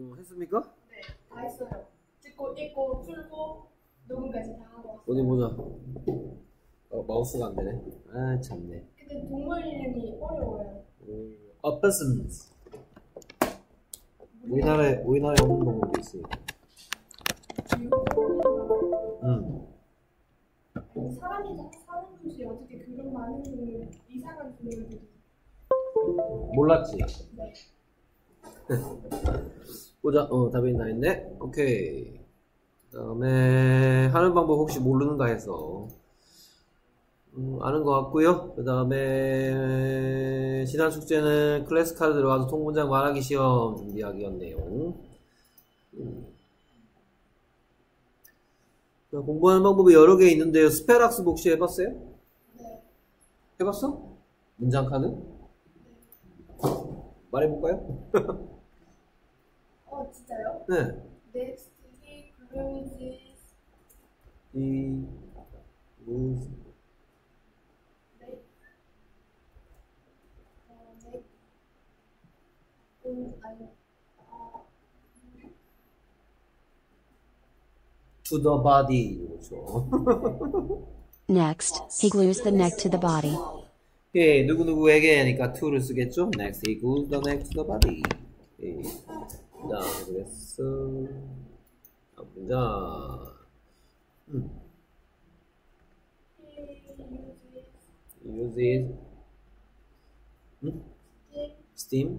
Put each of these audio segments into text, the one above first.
어, 했습니까? 네, 다 했어요. 찍고, 읽고, 풀고, 녹음까지 다 하고 왔어요. 어디 보자. 어, 마우스가 안 되네. 아, 참네. 근데 동물 이름이 어려워요. 어퍼슨스. 우리나라에, 우리나라에 없는 동물도 있어요. 음. 아니, 사람이 다 사는 곳이 어떻게 그런 많은 동물, 이상한 동물들이. 몰랐지? 네. 보자. 어, 답이 나 있네. 오케이. 그 다음에, 하는 방법 혹시 모르는가 해서. 음, 아는 것 같고요. 그 다음에, 지난 숙제는 클래스 카드 들어가서 통문장 말하기 시험 준비하기였네요. 음. 자, 공부하는 방법이 여러 개 있는데요. 스페락스 복시 해봤어요? 네. 해봤어? 문장 카드? 말해볼까요? 어, 진짜요? 네. Next, he closes 네. 어, 네. 음, 아니, 어, to the body. 그렇죠. Next, he glues the neck to the body. 예, 누구누구에게 하니까 to를 쓰겠죠? Next equals the neck to the body. 예. 그 다음에 그랬어. 아, 문장. 음. he uses uses 음? stick steam?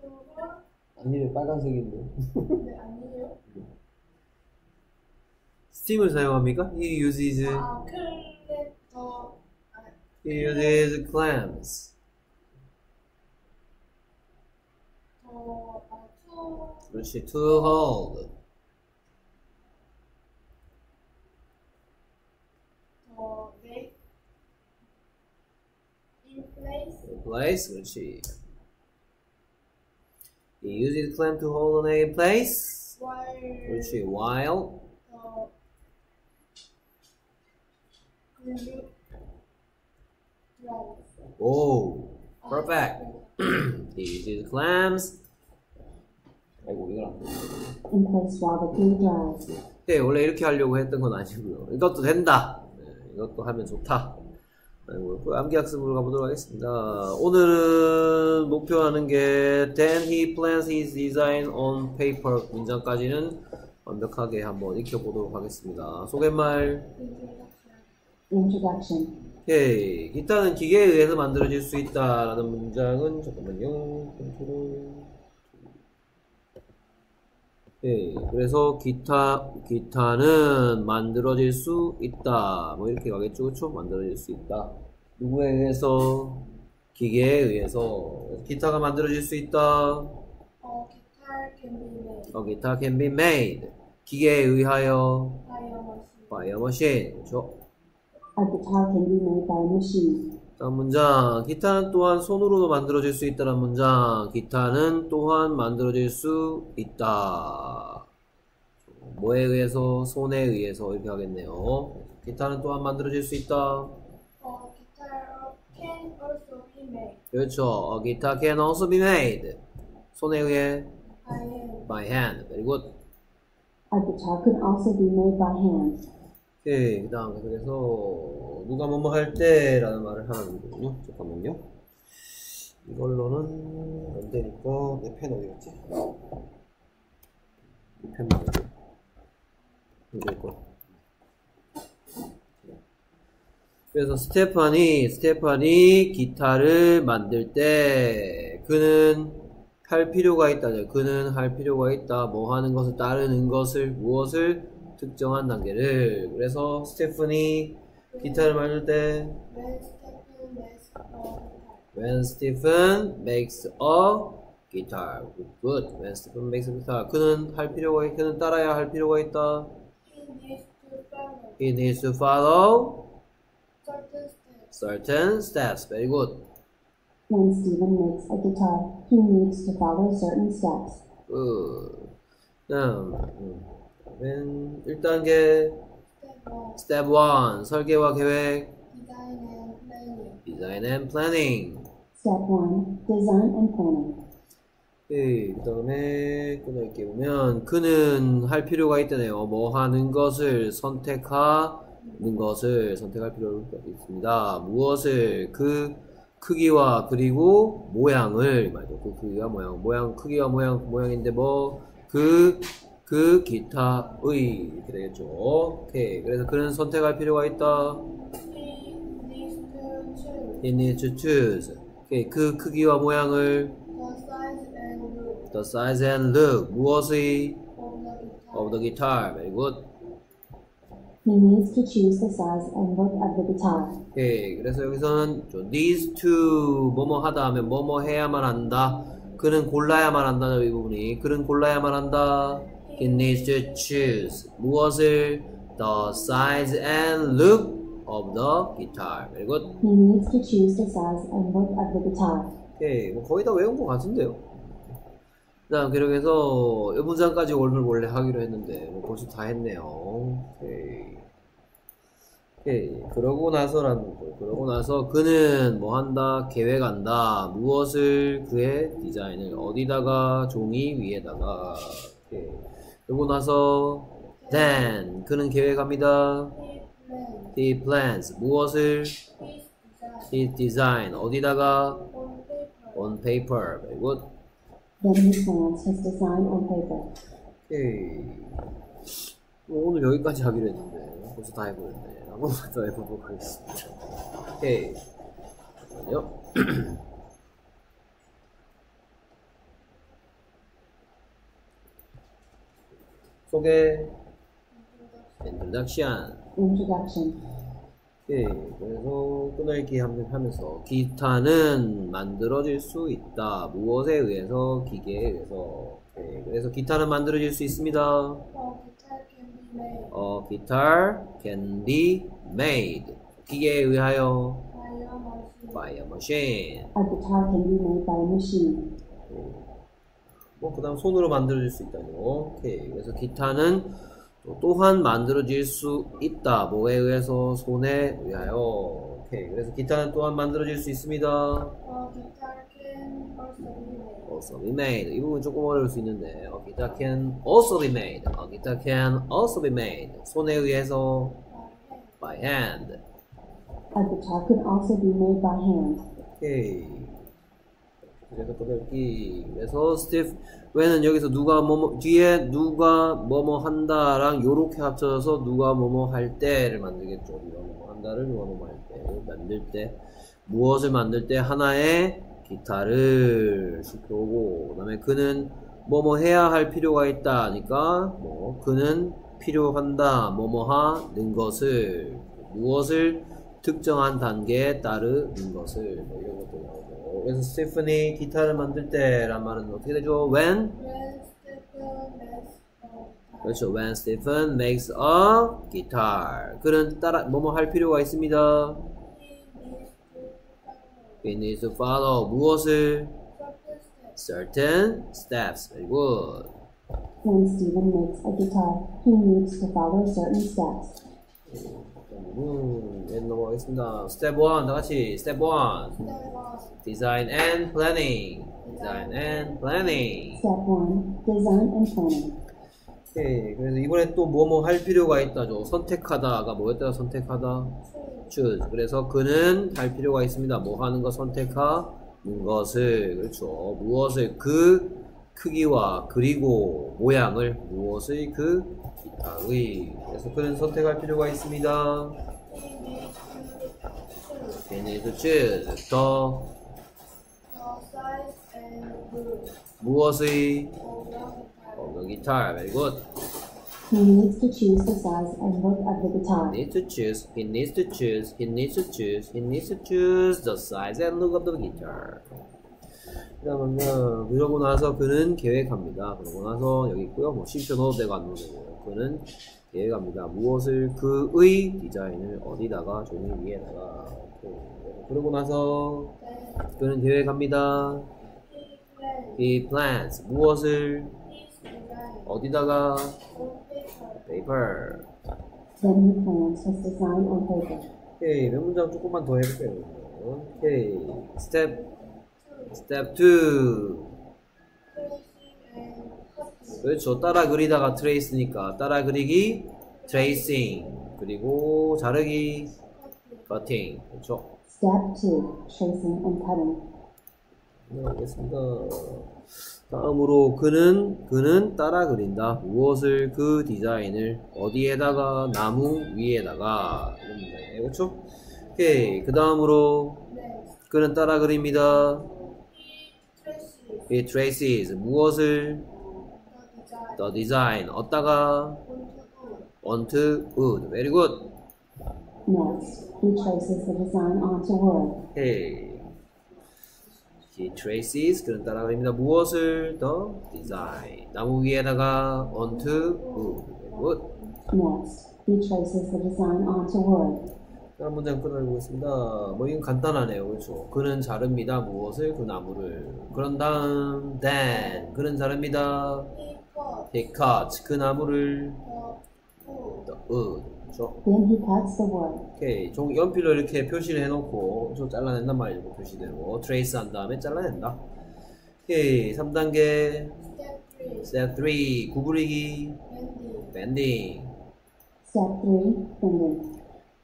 to 아니요, 빨간색인데. 네, 아니에요. steam을 사용합니까? He uses, 아, 클레터, 아, he uses clams. 더, 아, 투, 그렇지, to hold. 더, make in place, place, 그렇지. He uses clam to hold an egg in place. while 그렇지, while. 더, glue dries. 오, 아, perfect. He uses clams. 아이고, 이걸 안. 네, 원래 이렇게 하려고 했던 건 아니고요. 이것도 된다. 네, 이것도 하면 좋다. 아이고, 그 암기학습으로 가보도록 하겠습니다. 오늘은 목표하는 게 Then he plans his design on paper 문장까지는 완벽하게 한번 익혀보도록 하겠습니다. 소개말 Introduction. 오케이. 기타는 기계에 의해서 만들어질 수 있다라는 문장은 잠깐만요. 컨트롤. 예, 그래서 기타 기타는 만들어질 수 있다. 뭐 이렇게 가겠죠, 그렇죠? 만들어질 수 있다. 누구에 의해서? 기계에 의해서. 기타가 만들어질 수 있다. 어, guitar can be made 어, 기타 can be made. 기계에 의하여. by a machine. by a machine. 그렇죠? A guitar can be made by a machine. 다음 문장. 기타는 또한 손으로도 만들어질 수 있다는 문장. 기타는 또한 만들어질 수 있다. 뭐에 의해서? 손에 의해서 이렇게 하겠네요. 기타는 또한 만들어질 수 있다. 어, guitar can also be made 그렇죠. A guitar can also be made. 손에 의해 by hand. by hand. very good. A guitar can also be made by hand. 오케이. 그 다음에 그래서 누가 뭐뭐 할 때 라는 말을 하는 거군요. 잠깐만요. 이걸로는 안 되니까 내 펜 어디 갔지? 이펜 말고 이거 거. 그래서 스테파니 스테파니 기타를 만들 때 그는 할 필요가 있다죠. 그는 할 필요가 있다. 뭐 하는 것을 따르는 것을 무엇을 특정한 단계를 그래서 스테프니 기타를 만들 때 When Stephen makes a guitar. Good. When Stephen makes a guitar. 그는 할 필요가 있, 그는 따라야 할 필요가 있다. He needs to follow certain steps. Very good. When Stephen makes a guitar, he needs to follow certain steps. Good. 다음, 음. When 1단계 Step one. Step 1 설계와 계획. Design and Planning Step 1 Design and Planning. 오케이. 그 다음에 끊을게 보면 그는 할 필요가 있다네요. 뭐 하는 것을 선택하는 것을 선택할 필요가 있습니다. 무엇을 그 크기와 그리고 모양을 말이죠. 그 크기와 모양, 모양 크기와 모양 모양인데 뭐 그 그 기타의 이렇게 되겠죠. 오케이. 그래서 그는 선택할 필요가 있다. He needs to choose He needs to choose. 오케이. 그 크기와 모양을 the size and the size and look 무엇의 of the guitar. Very good. He needs to choose the size and look of the guitar. 오케이. 그래서 여기서는 저 needs to 뭐뭐 하다 하면 뭐뭐 해야만 한다. 그는 골라야만 한다. 이 부분이. 그는 골라야만 한다. He needs to choose 무엇을 the size and look of the guitar. Very good. He needs to choose the size and look of the guitar. 오케이. 뭐 거의 다 외운 것 같은데요. 그 다음 기록에서 이 문장까지 오늘 원래 하기로 했는데 뭐 벌써 다 했네요. 오케이. 오케이. 그러고 나서라는 거. 그러고 나서 그는 뭐 한다? 계획한다. 무엇을 그의 디자인을 어디다가 종이 위에다가. 오케이. 그러고 나서 then 그는 계획합니다. He plans 무엇을 his design 어디다가 on paper. Very good. Then he plans his design on paper. 오케이. 뭐 오늘 여기까지 하기로 했는데 벌써 다 해버렸네. 한 번만 더 해보도록 하겠습니다. 오케이. 잠깐만요. 소개. introduction. Introduction. 오케이. 그래서 끊어읽기 함- 하면서 기타는 만들어질 수 있다. 무엇에 의해서? 기계에 의해서. 오케이. 그래서 기타는 만들어질 수 있습니다. A guitar can be 어, guitar can be made. 기계에 의하여 by a machine. A guitar can be made by a machine. 뭐 그다음 손으로 만들어질 수 있다죠. 오케이. 그래서 기타는 또 또한 만들어질 수 있다. 뭐에 의해서? 손에 의하여. 오케이. 그래서 기타는 또한 만들어질 수 있습니다. A guitar can also be made be made. 이 부분 조금 어려울 수 있는데, a guitar can also be made. A guitar can also be made. 손에 의해서 by hand. A guitar can also be made by hand. 오케이. 그래서 그래서 스티브 왜는 여기서 누가 뭐뭐 뒤에 누가 뭐뭐 한다랑 요렇게 합쳐서 누가 뭐뭐 할 때를 만들겠죠. 누가 뭐뭐 한다를 누가 뭐뭐 할 때 만들 때 무엇을 만들 때 하나의 기타를 시켜오고 그 다음에 그는 뭐뭐 해야 할 필요가 있다 하니까 뭐 그는 필요한다 뭐뭐 하는 것을 무엇을 특정한 단계에 따르는 것을 뭐 이런 것도 나오고 그래서 스티프니 기타를 만들 때란 말은 어떻게 되죠? When 그렇죠. When Stephen makes a guitar 그는 따라 뭐뭐 할 필요가 있습니다. he needs to follow 무엇을 certain steps. Very good. When Stephen makes a guitar, he needs to follow certain steps. 음, 네, 넘어가겠습니다. Step 1, 다 같이 Step 1 Step one, Design and Planning Design and Planning Step 1 Design and Planning. 오케이. 그래서 이번에 또 뭐 뭐 할 필요가 있다죠. 선택하다가 뭐였다가 선택하다? choose. 그래서 그는 할 필요가 있습니다. 뭐 하는 거 선택하는 것을 그렇죠. 무엇을 그 크기와 그리고 모양을 무엇의 그 기타의 그는 선택할 필요가 있습니다. he needs to choose He needs. 더 the size and look 무엇의 of of the guitar. the guitar. Very good. He needs to choose the size and look of the guitar. Need to choose. He needs to choose. He needs to choose. He needs to choose the size and look of the guitar. 그러면요, 그러고 나서 그는 계획합니다. 그러고 나서 여기 있고요. 뭐 심표 넣어도 되고 안 넣어도 되고요. 그는 계획합니다. 무엇을 그의 디자인을 어디다가 종이 위에다가. 그러고 나서 그는 계획합니다. he plans 무엇을 어디다가 paper. Then he plans his design on paper. 오케이, 몇 문장 조금만 더 해볼게요. 오케이, step, step 2. tracing and cutting. 그렇죠. 따라 그리다가 트레이스니까 따라 그리기 트레이싱 그리고 자르기 cutting. 커팅 그렇죠. Step 2. Tracing and cutting. 네, 알겠습니다. 다음으로 그는 그는 따라 그린다. 무엇을 그 디자인을 어디에다가 나무 위에다가 문제예요. 그렇죠? 오케이. 그 다음으로 그는 따라 그립니다. He traces 무엇을 the design 어디다가 onto wood. Very good. Next, he traces the design onto wood. 오케이. He traces 그는 따라 그립니다. 무엇을 the design 나무 위에다가 onto wood. Very good. Next, he traces the design onto wood. 다른 문장 끊어보겠습니다. 뭐 이건 간단하네요. 그렇죠? 그는 자릅니다. 무엇을? 그 나무를. 그런 다음 then 그는 자릅니다. He cuts 그 나무를 the wood. 그렇죠? Then he cuts the wood. 오케이. 종 연필로 이렇게 표시를 해놓고 저 잘라낸단 말이죠. 표시대로 트레이스 한 다음에 잘라낸다. 오케이. 3단계 Step 3, step 3 구부리기 bending. Step 3. Bending.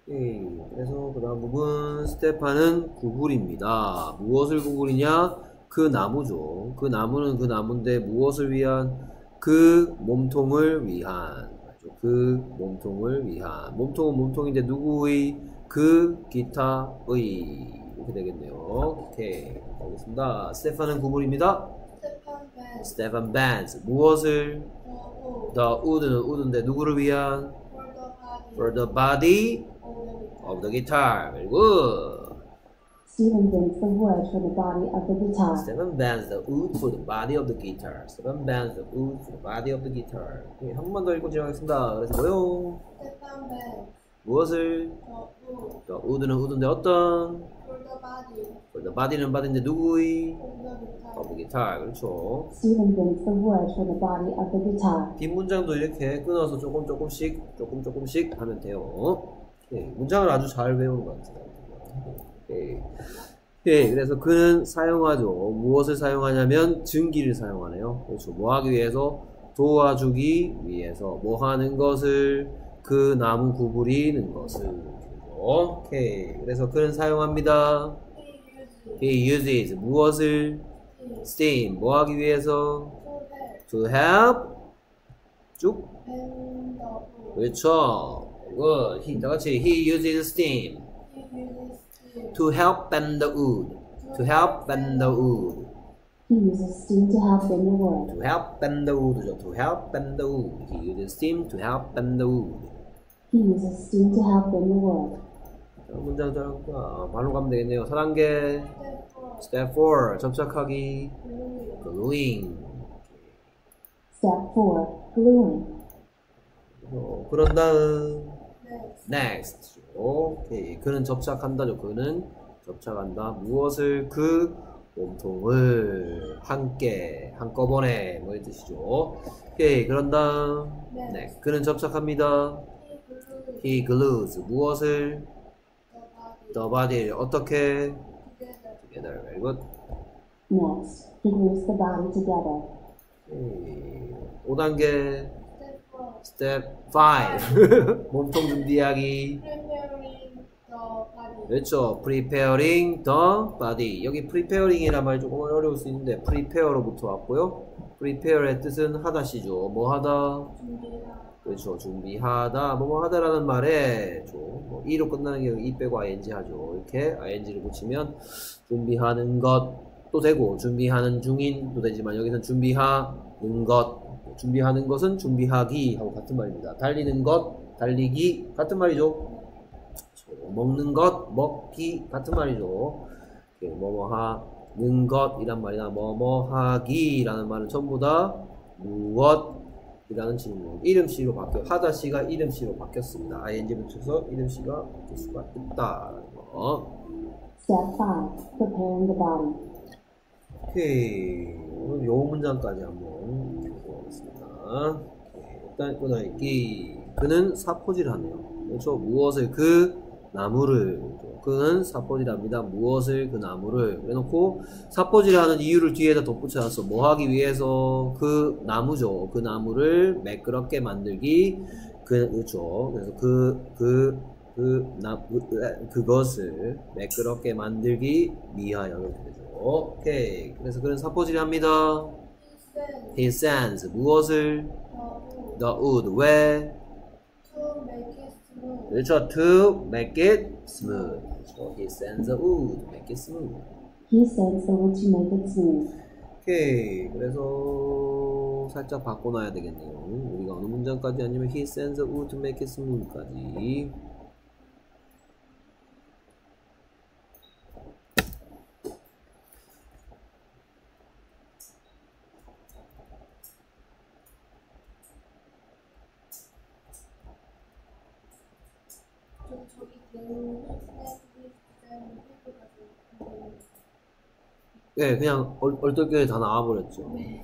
오케이. 그래서 그 다음 부분 스테파는 구글입니다. 무엇을 구글이냐? 그 나무죠. 그 나무는 그 나무인데 무엇을 위한? 그 몸통을 위한. 그 몸통을 위한. 몸통은 몸통인데 누구의? 그 기타의. 이렇게 되겠네요. 오케이. 알겠습니다. 스테파는 구글입니다. Step 1, bend. 스테판 밴즈. 무엇을? The wood. The wood는 wood인데 누구를 위한? For the body. For the body of the guitar. of the guitar. Very good. Stephen bends the wood for the body of the guitar. Seven bends the wood for the body of the guitar. Seven bends the wood for the body of the guitar. 예, 한 번만 더 읽고 진행하겠습니다. 그래서 뭐요? Step 1, bend. 무엇을? The wood. wood는 wood인데 어떤? For the body For the body는 body인데 누구의? of the Of the guitar. guitar. 그렇죠. Stephen bends the wood for the body of the guitar. 빈 문장도 이렇게 끊어서 조금 조금씩 조금 조금씩 하면 돼요. 예, 문장을 아주 잘 외우는 것 같아요. 예. 예, 그래서 그는 사용하죠. 무엇을 사용하냐면 증기를 사용하네요. 그렇죠. 뭐 하기 위해서? 도와주기 위해서. 뭐 하는 것을? 그 나무 구부리는 것을. 오케이. 그래서 그는 사용합니다. He uses 무엇을? steam. 뭐 하기 위해서? to help. 쭉. 그렇죠. Good. He, 다 같이 he uses steam to help bend the wood. To help bend the wood. He uses steam to help bend the wood. To help bend the wood죠. To help bend the wood. He uses steam to help bend the wood. He uses steam to help bend the wood. 자, 문장 잘하구나. 바로 가면 되겠네요. 4단계. Step 4, Step 4. 접착하기. gluing. Step 4. Gluing. 어, 그런 다음 Next. 오케이. 그는 접착한다죠. 그는 접착한다. 무엇을 그 몸통을 함께 한꺼번에 뭐 이 뜻이죠. 오케이. 그런 다음 next. 그는 접착합니다. he glues 무엇을 the body 어떻게 together. Very good. Next, he glues the body together. 오케이. 5단계 Step 4, step 5 몸통 준비하기. 그렇죠. preparing the body. 여기 preparing이란 말이 조금 어려울 수 있는데 prepare로부터 왔고요. prepare의 뜻은 하다시죠. 뭐 하다? 그렇죠. 준비하다. 뭐 뭐 하다라는 말에 좀 뭐, 이로 끝나는 게이 빼고 ing 하죠. 이렇게 ing를 붙이면 준비하는 것도 되고 준비하는 중인도 되지만 여기서는 준비하는 것 준비하는 것은 준비하기 하고 같은 말입니다. 달리는 것 달리기 같은 말이죠. 먹는 것 먹기 같은 말이죠. 이렇게 뭐뭐 하는 것이란 말이나 뭐뭐 하기라는 말은 전부 다 무엇이라는 질문. 이름씨로 바뀌어 하다씨가 이름씨로 바뀌었습니다. ing 붙여서 이름씨가 바뀔 수가 있다라는 거. Step 5. Preparing the body. 오케이. 오늘 요 문장까지 한번 일단 끊어읽기. 그는 사포질 하네요. 그렇죠. 무엇을 그 나무를 그는 사포질합니다. 무엇을 그 나무를 그래놓고 사포질하는 이유를 뒤에다 덧붙여놨어. 뭐 하기 위해서 그 나무죠. 그 나무를 매끄럽게 만들기 그 그렇죠. 그래서 그그 그 나 그, 그것을 매끄럽게 만들기 위하여 이렇게 되죠. 오케이. 그래서 그는 사포질합니다. He sends 무엇을 uh, the wood 왜 to make it smooth. 그렇죠. To make it smooth. 그렇죠. He sends the wood to make it smooth. He sends the wood to make it smooth. 오케이. 그래서 살짝 바꿔놔야 되겠네요. 우리가 어느 문장까지 아니면 he sends the wood to make it smooth까지. 저 저기 그 스냅이 디자인 해가지고 네, 그냥 얼, 얼떨결에 다 나와버렸죠. 네.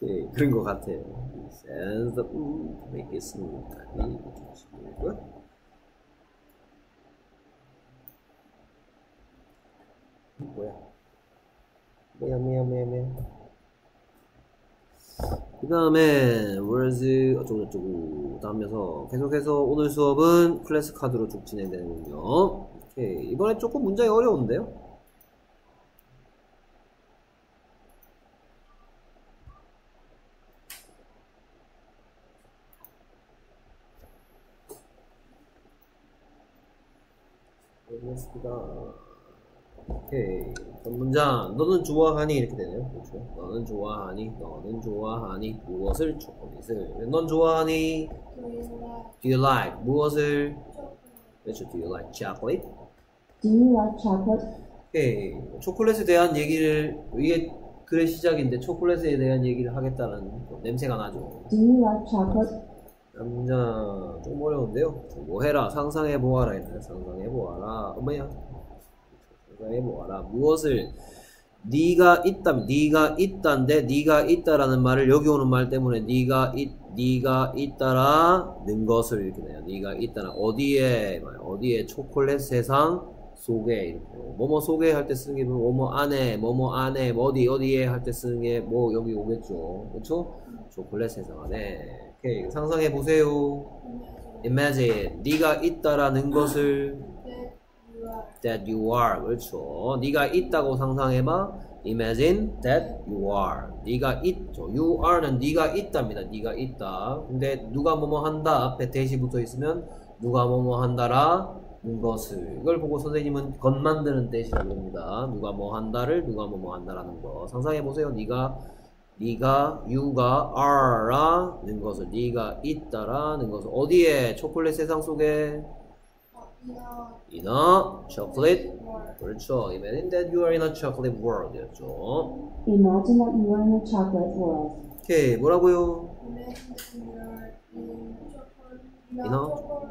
네, 그런 것 같아요. Wood to make it smooth까지 해주시고요. 뭐야? 뭐야, 뭐야, 뭐야, 뭐야. 그 다음에 words 어쩌고저쩌고 다음에서 계속해서 오늘 수업은 클래스 카드로 쭉 진행되는군요. 오케이. 이번에 조금 문장이 어려운데요? 알겠습니다. 오케이. 그럼 문장. 너는 좋아하니? 이렇게 되네요. 그렇죠. 너는 좋아하니? 너는 좋아하니? 무엇을? 초콜릿을. 넌 좋아하니? Do you like Do you like? 무엇을? chocolate? 그렇죠. Do you like chocolate? Do you like chocolate? 오케이. 초콜릿에 대한 얘기를, 이게 글의 시작인데 초콜릿에 대한 얘기를 하겠다는 냄새가 나죠. Do you like chocolate? 문장. 조금 어려운데요. 뭐 해라. 상상해 보아라. 했나요? 상상해 보아라. 어머야. 상상해 보아라. 무엇을 네가 있다면 네가 있다인데 네가 있다라는 말을 여기 오는 말 때문에 네가 있 네가 있다라는 것을 이렇게 돼요. 네가 있다라 어디에 어디에 초콜릿 세상 속에 이렇게 뭐뭐 속에 할 때 쓰는 게 뭐뭐 안에 뭐뭐 안에 뭐 어디 어디에 할 때 쓰는 게 뭐 여기 오겠죠. 그렇죠? 초콜릿 세상 안에. 오케이 상상해 보세요. Imagine 네가 있다라는 것을 that you are 그렇죠? 네가 있다고 상상해봐. Imagine that you are. 네가 있죠. You are는 네가 있답니다. 네가 있다. 근데 누가 뭐뭐 한다? 앞에 대시 붙어 있으면 누가 뭐뭐 한다라 는 것을. 이걸 보고 선생님은 것 만드는 뜻이라고 합니다. 누가 뭐 한다를 누가 뭐뭐 한다라는 거. 상상해 보세요. 네가 네가 you가 are라는 것을 네가 있다라는 것을 어디에 초콜릿 세상 속에 in a chocolate world. 그렇죠. Imagine that you are in a chocolate world였죠. Imagine that you are in a chocolate world. 오케이 뭐라고요? In a world.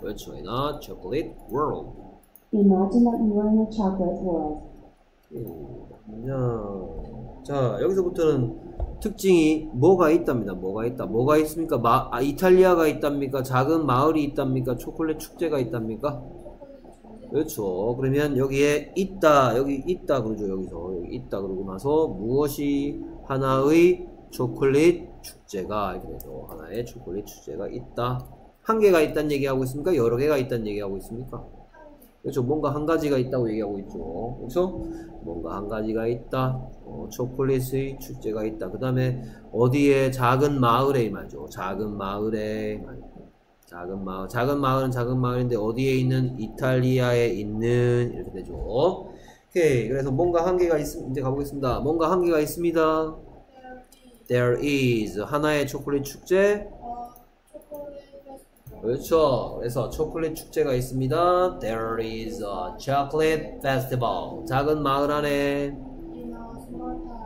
그렇죠. In a chocolate world. Imagine that you are in a chocolate world. 자, 자 여기서부터는 특징이 뭐가 있답니다. 뭐가 있다. 뭐가 있습니까? 마, 아, 이탈리아가 있답니까? 작은 마을이 있답니까? 초콜릿 축제가 있답니까? 그렇죠. 그러면 여기에 있다, 여기 있다 그러죠. 여기서 여기 있다 그러고 나서 무엇이 하나의 초콜릿 축제가 이렇게 되죠. 하나의 초콜릿 축제가 있다. 한 개가 있다는 얘기하고 있습니까? 여러 개가 있다는 얘기하고 있습니까? 그렇죠. 뭔가 한 가지가 있다고 얘기하고 있죠. 그렇죠? 뭔가 한 가지가 있다. 어, 초콜릿의 축제가 있다. 그 다음에 어디에 작은 마을에 이 말이죠. 작은 마을에. 작은 마을, 작은 마을은 작은 마을인데 어디에 있는 이탈리아에 있는 이렇게 되죠. 오케이. 그래서 뭔가 한계가 있, 이제 가보겠습니다. 뭔가 한계가 있습니다. There is There is 하나의 초콜릿 축제. 그렇죠. 그래서 초콜릿 축제가 있습니다. There is a chocolate festival. 작은 마을 안에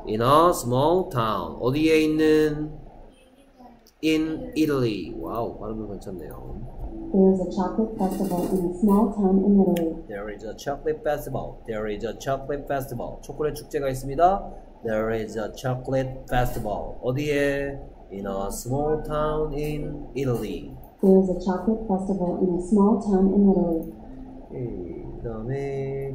in a small town. 어디에 있는 In Italy. in Italy. 와우, 발음도 괜찮네요. There is a chocolate festival in a small town in Italy. There is a chocolate festival. There is a chocolate festival. 초콜릿 축제가 있습니다. There is a chocolate festival. 어디에? In a small town in Italy. There is a chocolate festival in a small town in Italy. 그 다음에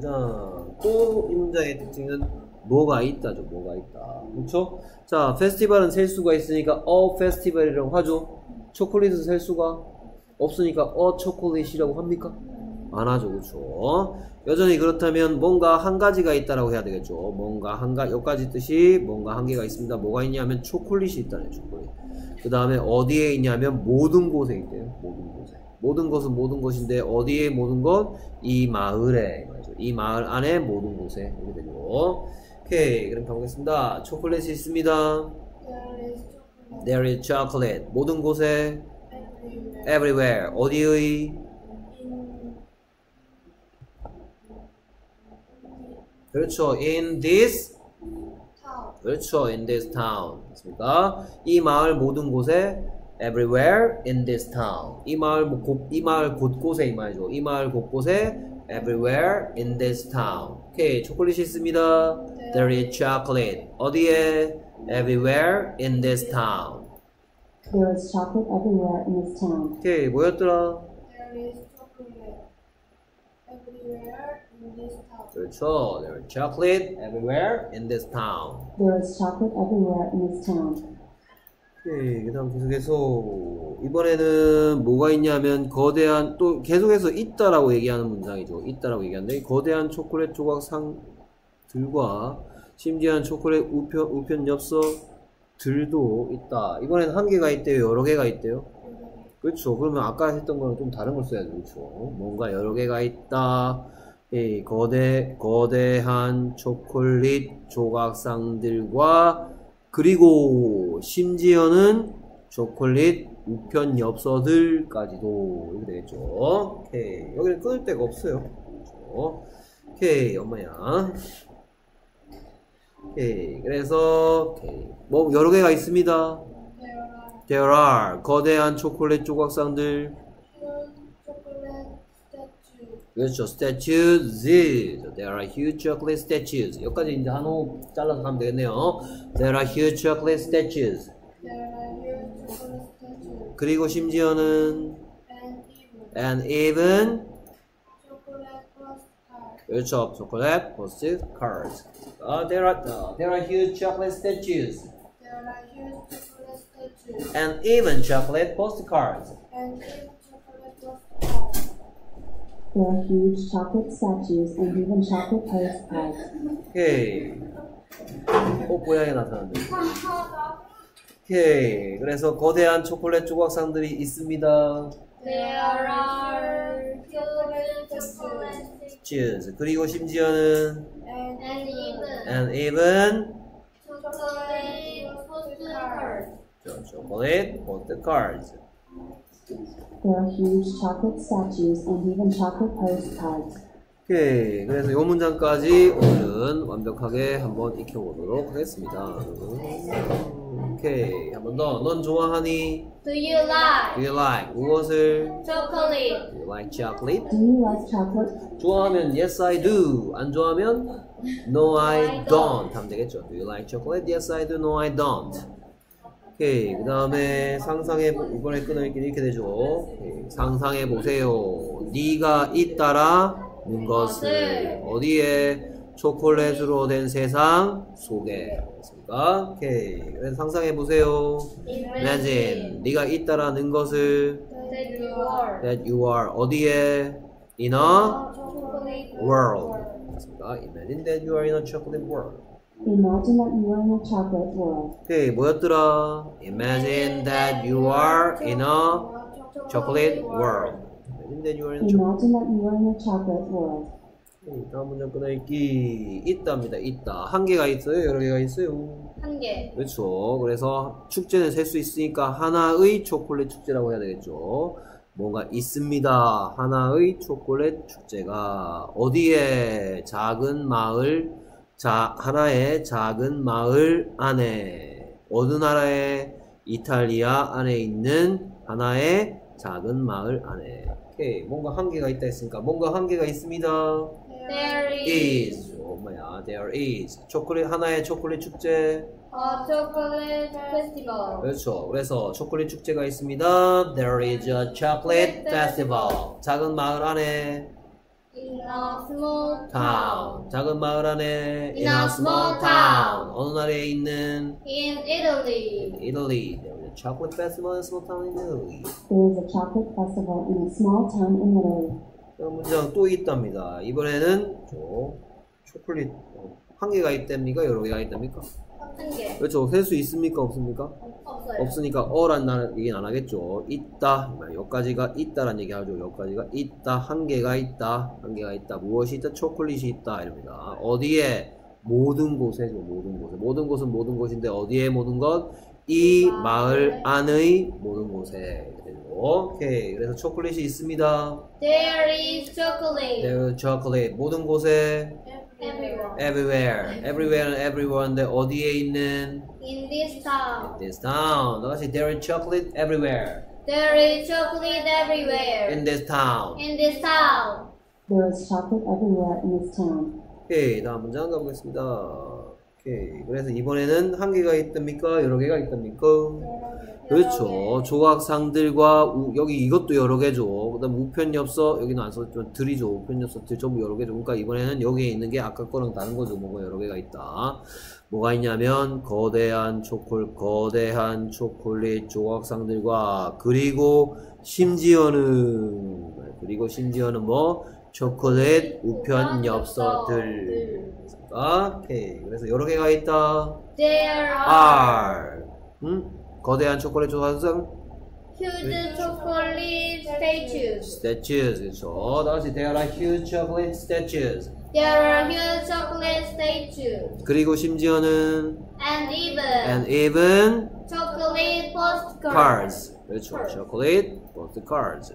자또 이 문장의 특징은 뭐가 있다죠 뭐가 있다 그렇죠 자 페스티벌은 셀 수가 있으니까 어 페스티벌이라고 하죠 초콜릿은 셀 수가 없으니까 어 초콜릿이라고 합니까 안 하죠 그렇죠. 여전히 그렇다면 뭔가 한 가지가 있다라고 해야 되겠죠. 뭔가 한가 여기까지 뜻이 뭔가 한 개가 있습니다. 뭐가 있냐면 초콜릿이 있다네 초콜릿. 그 다음에 어디에 있냐면 모든 곳에 있대요. 모든 곳에. 모든 것은 모든 것인데 어디에 모든 것? 이 마을에. 이 마을 안에 모든 곳에 이렇게 되고 오케이 그럼 가보겠습니다. 초콜릿이 있습니다. There is chocolate. 모든 곳에? Everywhere. 어디의 In 그렇죠 in this town. 그렇죠 in this town 맞습니까 이 마을 모든 곳에 everywhere in this town 이 마을 뭐 곳, 이 마을 곳곳에 이 말이죠 이 마을 곳곳에 everywhere in this town 오케이 초콜릿이 있습니다 there is chocolate 어디에 everywhere in this town There is chocolate everywhere in this town. 오케이 뭐였더라 There is chocolate everywhere. 그렇죠 there is chocolate everywhere in this town There is chocolate everywhere in this town. 네, 그 다음 계속해서 이번에는 뭐가 있냐면 거대한 또 계속해서 있다라고 얘기하는 문장이죠. 있다라고 얘기하는데 거대한 초콜릿 조각 상들과 심지어한 초콜릿 우편 우편 엽서들도 있다. 이번에는 한 개가 있대요. 여러 개가 있대요. 그렇죠. 그러면 아까 했던 거랑 좀 다른 걸 써야죠. 그렇죠. 뭔가 여러 개가 있다. 이 거대 거대한 초콜릿 조각상들과 그리고 심지어는 초콜릿 우편 엽서들까지도 이렇게 되겠죠. 오케이. 여기는 끊을 데가 없어요. 오케이. 엄마야. 오케이. 그래서 오케이. 뭐 여러 개가 있습니다. There are 거대한 초콜릿 조각상들. huge chocolate statues. 그렇죠. statues. There are huge chocolate statues. 여기까지 이제 한호 잘라서 가면 되겠네요. There are huge chocolate statues. There are huge chocolate statues. 그리고 심지어는 And even and even chocolate postcards. 그렇죠. chocolate postcards. Uh, there are uh, there are huge chocolate statues There are huge chocolate statues. and even chocolate postcards. And even chocolate postcards. There are huge chocolate statues and even chocolate postcards. 오케이. 어 고양이 나타났네. 오케이. 그래서 거대한 초콜릿 조각상들이 있습니다. There are chocolate chocolate statues. 그리고 심지어는 and And even and even chocolate postcards. chocolate postcards. There are huge chocolate statues and even chocolate postcards. 오케이. 그래서 이 문장까지 오늘은 완벽하게 한번 익혀보도록 하겠습니다. 오케이. 한 번 더. 넌 좋아하니? Do you like Do you like 무엇을? chocolate? Do you like chocolate? Do you like chocolate? 좋아하면 yes I do. 안 좋아하면 no I don't. 하면 되겠죠. Do you like chocolate? Yes I do. No I don't. 오케이. 그 다음에 상상해 보- 이번에 끊어읽기 이렇게 되죠. 오케이. 상상해 보세요. 네가 잇따라는 것을 어디에 초콜릿으로 된 세상 속에 있습니까? 오케이. 상상해 보세요. Imagine 네가 잇따라는 것을 that you are that you are 어디에 in a chocolate world. 맞습니다. Imagine that you are in a chocolate world. Imagine that you are in a chocolate world. 오케이, 뭐였더라? Imagine that you are in a chocolate world. Imagine that you are in a chocolate Imagine that you are in a chocolate world. world. 다음 문장 끊어읽기. 있답니다. 있다. 한 개가 있어요? 여러 개가 있어요? 한 개. 그렇죠. 그래서 축제는 셀 수 있으니까 하나의 초콜릿 축제라고 해야 되겠죠. 뭔가 있습니다. 하나의 초콜릿 축제가 어디에 작은 마을, 자, 하나의 작은 마을 안에 어느 나라의 이탈리아 안에 있는 하나의 작은 마을 안에. 오케이. 뭔가 한 개가 있다 했으니까 뭔가 한 개가 있습니다. There is. 어, 뭐야? There is. 초콜릿 하나의 초콜릿 축제. A chocolate festival. 그렇죠. 그래서 초콜릿 축제가 있습니다. There is a chocolate festival. 작은 마을 안에 In a small town. 작은 마을 안에 In a small town. 어느 나라에 있는 In Italy. Italy. There is a chocolate festival in a small town in Italy. There is a chocolate festival in a small town in Italy. 그런 문장 또 있답니다. 이번에는 저 초콜릿 어, 한 개가 있답니까? 여러 개가 있답니까? 한 개. 그렇죠. 셀 수 있습니까? 없습니까? 없어요. 없으니까 어란 말 얘기는 안 하겠죠. 있다. 여기까지가 있다란 얘기 하죠. 여기까지가 있다. 한 개가 있다. 한 개가 있다. 무엇이 있다? 초콜릿이 있다. 이럽니다. 어디에? 모든 곳에죠. 모든 곳에. 모든 곳은 모든 곳인데 어디에 모든 것? 이 마을 안의 모든 곳에. 오케이. 그래서 초콜릿이 있습니다. There is chocolate There is chocolate. 모든 곳에 everywhere. everywhere. everywhere and everyone인데 어디에 있는 In this town. this town. 다시 there is chocolate everywhere. There is chocolate everywhere. in this town. In this town. There is chocolate everywhere in this town. 오케이, 다음 문장 가보겠습니다. 오케이, 그래서 이번에는 한 개가 있답니까? 여러 개가 있답니까? 그렇죠. 조각상들과 우- 여기 이것도 여러 개죠. 그다음 우편엽서 여기는 안 썼지만 들이죠. 우편엽서 들 전부 여러 개죠. 그러니까 이번에는 여기에 있는 게 아까 거랑 다른 거죠. 뭐가 여러 개가 있다. 뭐가 있냐면 거대한 초콜 거대한 초콜릿 조각상들과 그리고 심지어는 그리고 심지어는 뭐 초콜릿 우편 엽서들. 아, 오케이. 그래서 여러 개가 있다. There are. 음? 거대한 초콜릿 조각상 huge chocolate statues. statues. 그렇죠. 다시 there are huge chocolate statues. There are huge chocolate statues. 그리고 심지어는 And even and even chocolate postcards. cards. 그렇죠. chocolate postcards.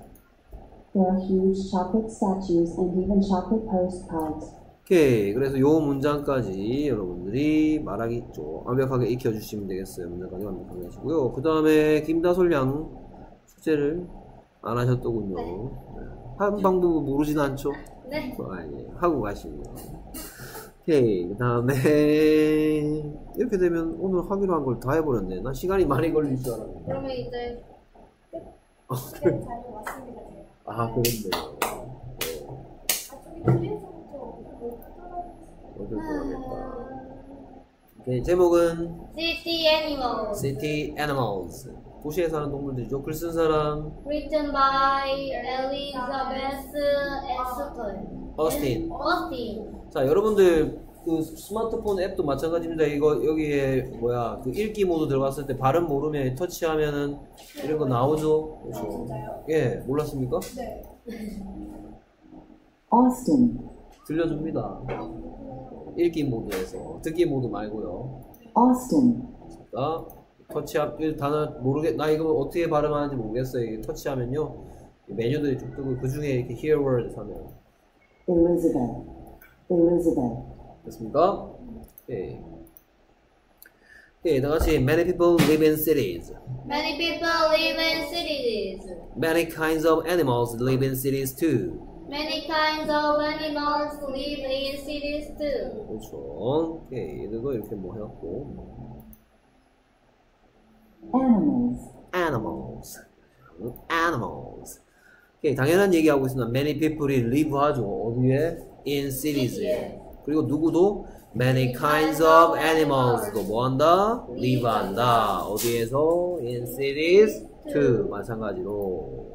There are huge chocolate statues and even chocolate postcards. 오케이. 그래서 요 문장까지 여러분들이 말하기 좀 완벽하게 익혀주시면 되겠어요. 문장까지 완벽하게 하시고요. 그 다음에 김다솔 양 숙제를 안 하셨더군요. 네. 한 방법은 모르진 않죠? 네. 아, 예. 하고 가시고요. 오케이. 그 다음에 이렇게 되면 오늘 하기로 한 걸 다 해버렸네. 나 시간이 많이 걸릴 줄 알았는데. 그러면 이제 잘 왔습니다. 제가. 아, 그런데요. 어쩔 뻔하겠다. 오케이. 제목은 City Animals. City Animals. 도시에 사는 동물들이죠. 글 쓴 사람 Written by Elizabeth Aston. 어스틴. Austin. 자, 여러분들 그 스마트폰 앱도 마찬가지입니다. 이거 여기에 뭐야 그 읽기 모드 들어갔을 때 발음 모르면 터치하면은 이런 거 나오죠. 아, 그렇죠. 진짜요? 예, 몰랐습니까? 네. Austin. 들려줍니다. 읽기 모드에서 듣기 모드 말고요. Austin. 자, 터치하 이 단어 모르겠 나 이거 어떻게 발음하는지 모르겠어요. 이게 터치하면요 메뉴들이 쭉 뜨고 그 중에 이렇게 hear words 하면 Elizabeth. Elizabeth. 됐습니까? 오케이. 오케이, 다 같이 many people live in cities. Many people live in cities. Many kinds of animals live in cities too. Many kinds of animals live in cities too. 그렇죠. 오케이, 얘들도 이렇게 뭐 해갖고 Animals. animals, animals. 오케이, 당연한 얘기하고 있습니다. Many people이 live 하죠. 어디에? In cities. 그리고 누구도 many kinds of animals도 뭐 한다? live 한다. 어디에서? In cities too. 마찬가지로.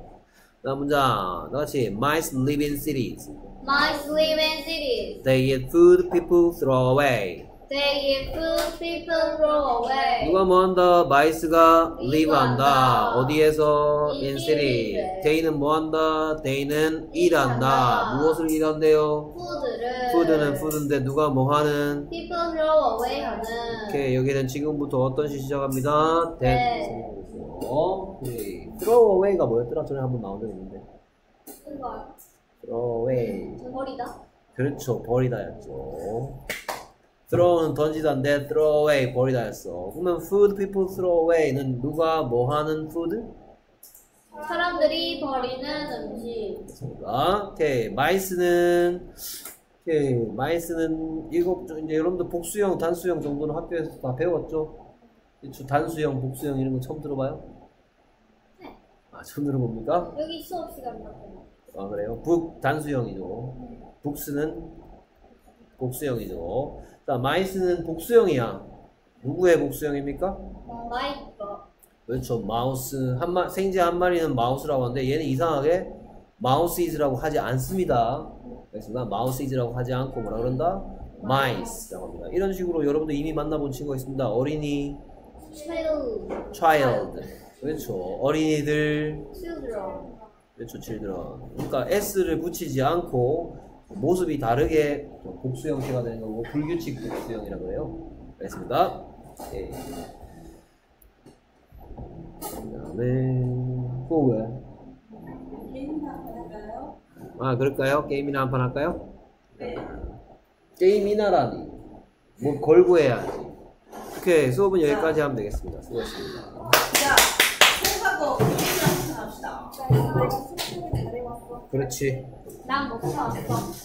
다음 문장. 다 같이 mice live in cities. Mice live in cities. They eat food people throw away. They food people throw away. 누가 뭐 한다? mice가 live 한다. 어디에서? In city. they는 뭐 한다? they는 일한다. 한다. 무엇을 일한대요? food를 food는 food인데 누가 뭐 하는? people throw away 하는 오케이 여기는 지금부터 어떤 시 시작합니다. 네. that. 오케이. throw away가 뭐였더라? 전에 한번 나온 적 있는데. 그거 throw away. 버리다. 그렇죠. 버리다였죠. Throw는 던지다인데 throw away 버리다였어. 그러면 food people throw away는 누가 뭐 하는 food? 사람들이 버리는 음식. 됐습니까? 오케이. mice는 오케이. mice는 좀 이제 여러분들 복수형, 단수형 정도는 학교에서 다 배웠죠? 주 단수형, 복수형 이런 거 처음 들어봐요? 네. 아, 처음 들어봅니까? 여기 수업 시간 같은 아, 그래요? book, 단수형이죠. books는 복수형이죠. 자, mice는 복수형이야. 누구의 복수형입니까? 마이거. 그렇죠. 마우스. 한 마, 생쥐 한 마리는 mouse라고 하는데 얘는 이상하게 mouses라고 하지 않습니다. 그렇습니다. mouses라고 하지 않고 뭐라 그런다? mice라고 합니다. 이런 식으로 여러분도 이미 만나본 친구가 있습니다. 어린이, child. child. 그렇죠. 어린이들, children. 그렇죠. children. 그러니까 s를 붙이지 않고 모습이 다르게 복수 형태가 되는 거고 불규칙 복수형이라고 해요. 알겠습니다. 예. 그다음에 그거 왜? 개인사 할까요? 아 그럴까요? 게임이나 한판 할까요? 네. 게임이나라니 뭐 걸고 해야지. 오케이 수업은 여기까지 하면 되겠습니다. 생 그렇지. 난못 사왔어.